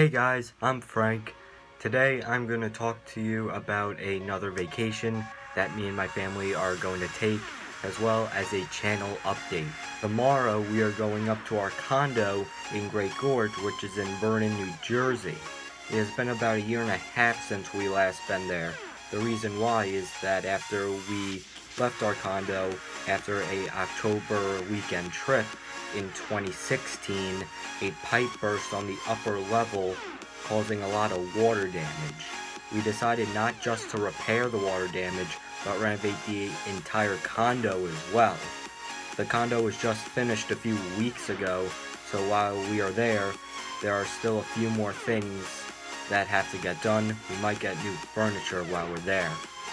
Hey guys, I'm Frank. Today I'm going to talk to you about another vacation that me and my family are going to take, as well as a channel update. Tomorrow we are going up to our condo in Great Gorge, which is in Vernon, New Jersey. It has been about a year and a half since we last been there. The reason why is that after we left our condo after a October weekend trip in 2016, a pipe burst on the upper level causing a lot of water damage. We decided not just to repair the water damage, but renovate the entire condo as well. The condo was just finished a few weeks ago, so while we are there, there are still a few more things that have to get done. We might get new furniture while we're there.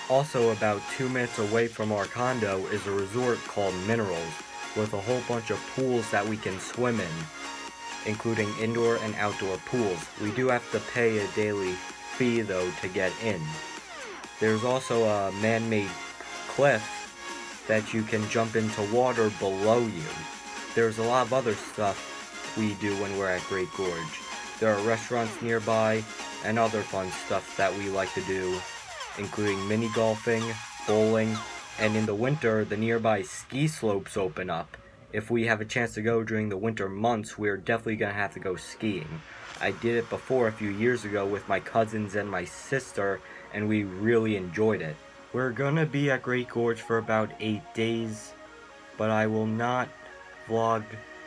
Also, about two minutes away from our condo is a resort called Minerals, with a whole bunch of pools that we can swim in, including indoor and outdoor pools. We do have to pay a daily fee though to get in. There's also a man-made cliff that you can jump into water below you. There's a lot of other stuff we do when we're at Great Gorge. There are restaurants nearby and other fun stuff that we like to do including mini golfing, bowling, and in the winter, the nearby ski slopes open up. If we have a chance to go during the winter months, we're definitely going to have to go skiing. I did it before a few years ago with my cousins and my sister, and we really enjoyed it. We're gonna be at Great Gorge for about 8 days, but I will not vlog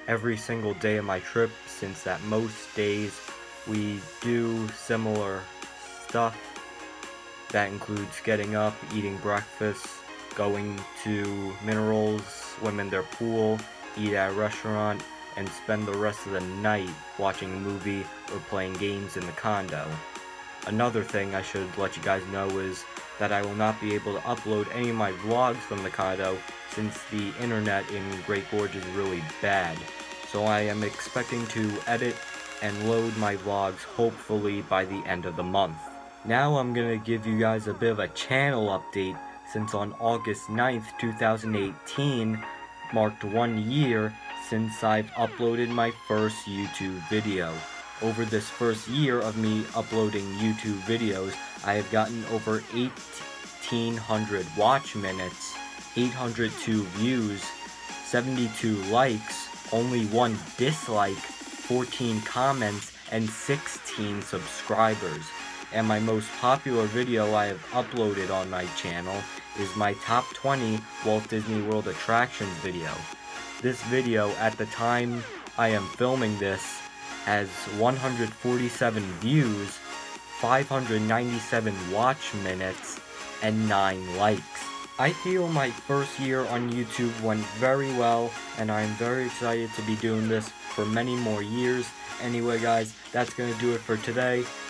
every single day of my trip since that most days we do similar stuff that includes getting up, eating breakfast, going to minerals, swim in their pool, eat at a restaurant, and spend the rest of the night watching a movie or playing games in the condo. Another thing I should let you guys know is that I will not be able to upload any of my vlogs from the condo since the internet in Great Gorge is really bad. So I am expecting to edit and load my vlogs hopefully by the end of the month. Now I'm gonna give you guys a bit of a channel update since on August 9th, 2018 marked one year since I've uploaded my first YouTube video. Over this first year of me uploading YouTube videos, I have gotten over 1800 watch minutes, 802 views, 72 likes, only one dislike, 14 comments, and 16 subscribers and my most popular video I have uploaded on my channel is my top 20 Walt Disney World attractions video. This video, at the time I am filming this, has 147 views, 597 watch minutes, and 9 likes. I feel my first year on YouTube went very well, and I am very excited to be doing this for many more years. Anyway guys, that's going to do it for today.